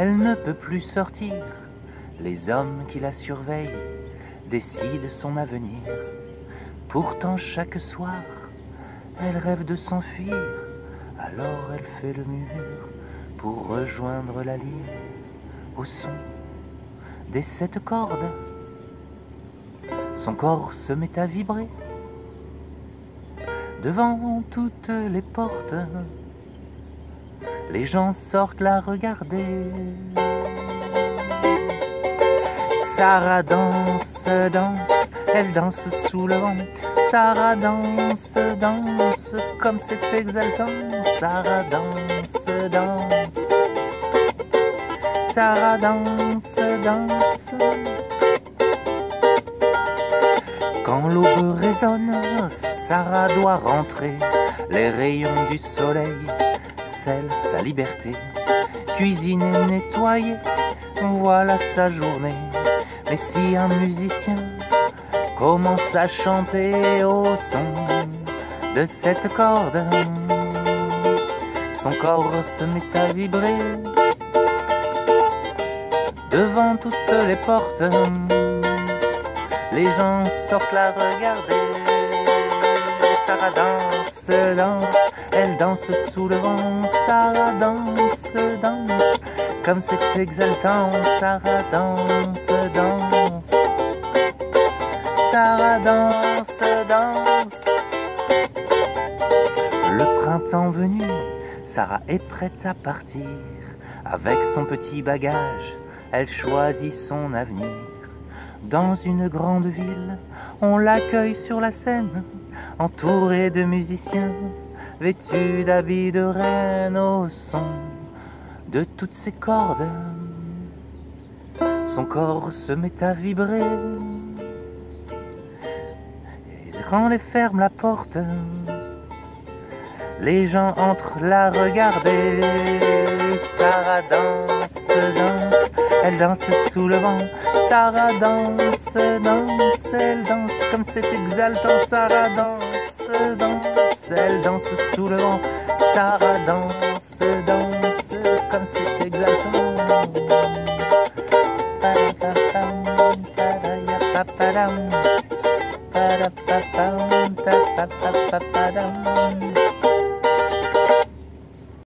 Elle ne peut plus sortir, les hommes qui la surveillent décident son avenir. Pourtant chaque soir, elle rêve de s'enfuir, alors elle fait le mur pour rejoindre la ligne au son des sept cordes. Son corps se met à vibrer devant toutes les portes. Les gens sortent la regarder. Sarah danse, danse, elle danse sous le vent. Sarah danse, danse, comme c'est exaltant. Sarah danse, danse. Sarah danse, danse. Résonne, Sarah doit rentrer. Les rayons du soleil scellent sa liberté. Cuisiner, nettoyer, voilà sa journée. Mais si un musicien commence à chanter au son de cette corde, son corps se met à vibrer devant toutes les portes. Les gens sortent la regarder. Sarah danse, danse, elle danse sous le vent. Sarah danse, danse, comme c'est exaltant. Sarah danse, danse. Sarah danse, danse. Le printemps venu, Sarah est prête à partir. Avec son petit bagage, elle choisit son avenir. Dans une grande ville, on l'accueille sur la scène, entouré de musiciens, vêtus d'habits de reine au son de toutes ses cordes. Son corps se met à vibrer. Et quand elle ferme la porte, les gens entrent la regarder. Sarah danse, danse, elle danse sous le vent. Sarah danse, danse, elle danse comme c'est exaltant. Sarah danse, danse, elle danse sous le vent. Sarah danse, danse comme c'est exaltant.